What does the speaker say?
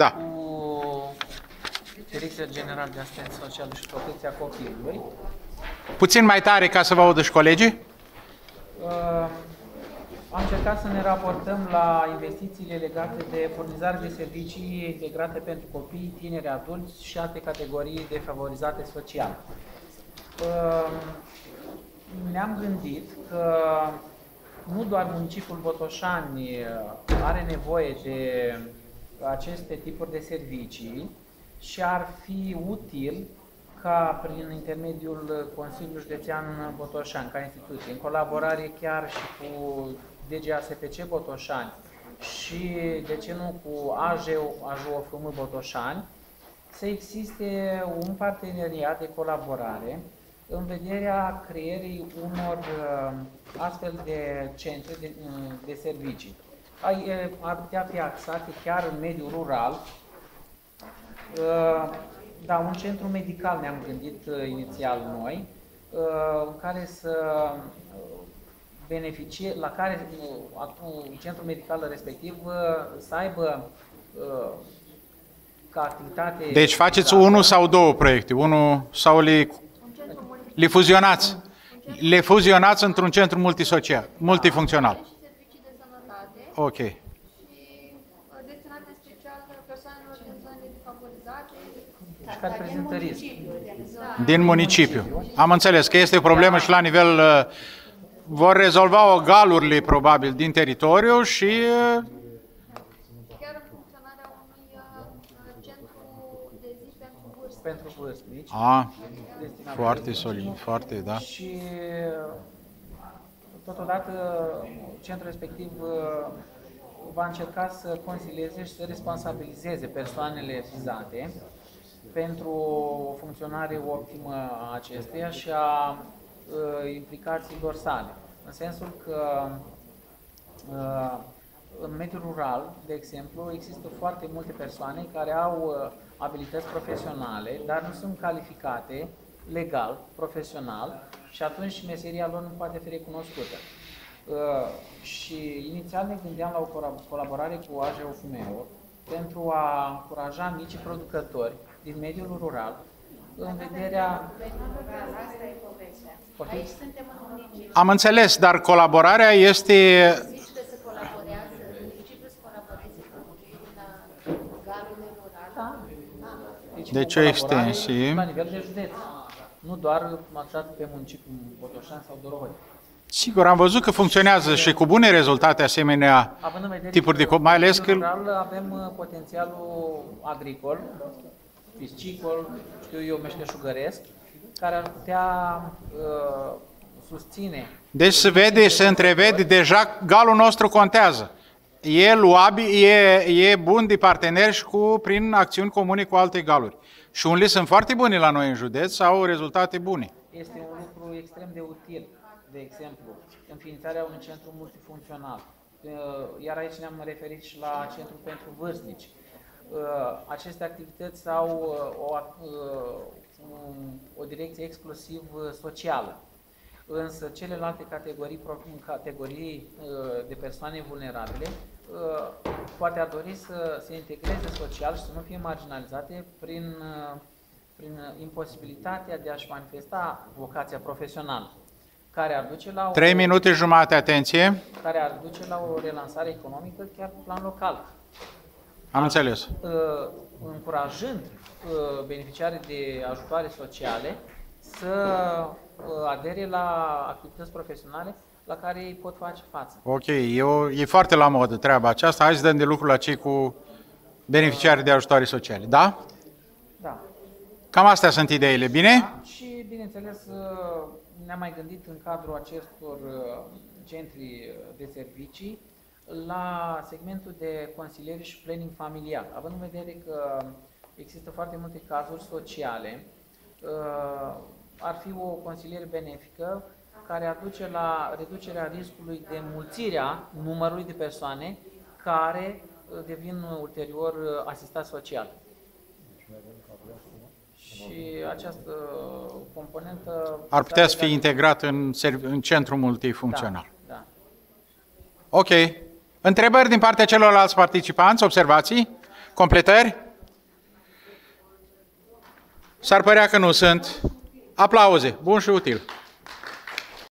Da. cu Direcția Generală de Asistență Socială și Protecția Copilului. Puțin mai tare ca să vă audă și colegii. Uh, Am încercat să ne raportăm la investițiile legate de furnizare de servicii integrate pentru copii, tineri, adulți și alte categorii defavorizate social. Uh, Ne-am gândit că nu doar municipiul Botoșani uh, are nevoie de aceste tipuri de servicii și ar fi util ca prin intermediul Consiliului Județean Botoșani, ca instituție, în colaborare chiar și cu DGASPC Botoșani și, de ce nu, cu AJO, AJOFM Botoșani, să existe un parteneriat de colaborare în vederea creierii unor uh, astfel de centre de, uh, de servicii. Ai, e, ar putea fi axate chiar în mediul rural, Uh, Da, un centru medical ne-am gândit uh, inițial noi, uh, în care să uh, beneficie, la care uh, acum, centrul medical respectiv uh, să aibă uh, ca activitate... Deci faceți exactă- unul sau două proiecte, unul sau le, le fuzionați. Le fuzionați într-un centru multisocial, multifuncțional. și servicii de sănătate Ok. și uh, destinate în special persoanelor din zone defavorizate. și care prezintă risc. Din municipiu. Am înțeles că este o problemă și la nivel... uh, Vor rezolva-o galurile, probabil, din teritoriu și... uh, Chiar în funcționarea unui uh, centru de zi pentru vârstă. pentru vârstnici. A, destinat foarte solid, foarte, da. Și totodată centrul respectiv uh, va încerca să consilieze și să responsabilizeze persoanele vizate pentru o funcționare optimă a acesteia și a uh, implicațiilor sale. În sensul că uh, în mediul rural, de exemplu, există foarte multe persoane care au uh, abilități profesionale, dar nu sunt calificate legal, profesional și atunci meseria lor nu poate fi recunoscută. Uh, și inițial ne gândeam la o cora- colaborare cu AJO Fumeo pentru a încuraja micii producători din mediul rural în vederea... Asta e povestea. Poftim? Aici suntem în municipiu. Am înțeles, dar colaborarea este... Zici că se colaborează, municipiul să colaboreze cu cei din uh, galurile rurale. Da. Deci o o colaborare extensie. La nivel de județ. Nu doar axat pe municipiul Botoșani sau Dorohoi. Sigur, am văzut că funcționează și cu bune rezultate asemenea Având în vedere tipuri de... că co- Mai ales în că... rural avem uh, potențialul agricol, piscicol, știu eu, meșteșugăresc, care ar putea uh, susține. Deci se vede, se întrevede, deja galul nostru contează. E luabil, e, e bun de partener și cu, prin acțiuni comune cu alte galuri. Și unele sunt foarte bune la noi în județ, au rezultate bune. Este un lucru extrem de util, de exemplu, înființarea unui centru multifuncțional. Uh, Iar aici ne-am referit și la centru pentru vârstnici. Uh, Aceste activități au uh, o, uh, un- o direcție exclusiv uh, socială. Însă celelalte categorii, pro- categorii uh, de persoane vulnerabile uh, poate ar dori să se integreze social și să nu fie marginalizate prin, uh, prin imposibilitatea de a-și manifesta vocația profesională, care ar duce la o, Trei minute jumate, atenție. care ar duce la o relansare economică chiar pe plan local Am înțeles. uh, încurajând uh, beneficiarii de ajutoare sociale să uh, adere la activități profesionale la care ei pot face față. Ok, e, o, e foarte la modă treaba aceasta. Hai să dăm de lucru la cei cu beneficiari de ajutoare sociale. Da? Da. Cam astea sunt ideile, bine? Și, bineînțeles, uh, ne-am mai gândit în cadrul acestor uh, centri de servicii la segmentul de consiliere și planning familial, având în vedere că există foarte multe cazuri sociale, uh, ar fi o consiliere benefică care ar duce la reducerea riscului de mulțirea numărului de persoane care uh, devin ulterior uh, asistați social. Și această componentă... Ar putea să s-ar fie lega- integrat în, serv- în centru multifuncțional. Da, da. Ok. Întrebări din partea celorlalți participanți, observații, Completări? S-ar părea că nu sunt. Aplauze. Bun și util.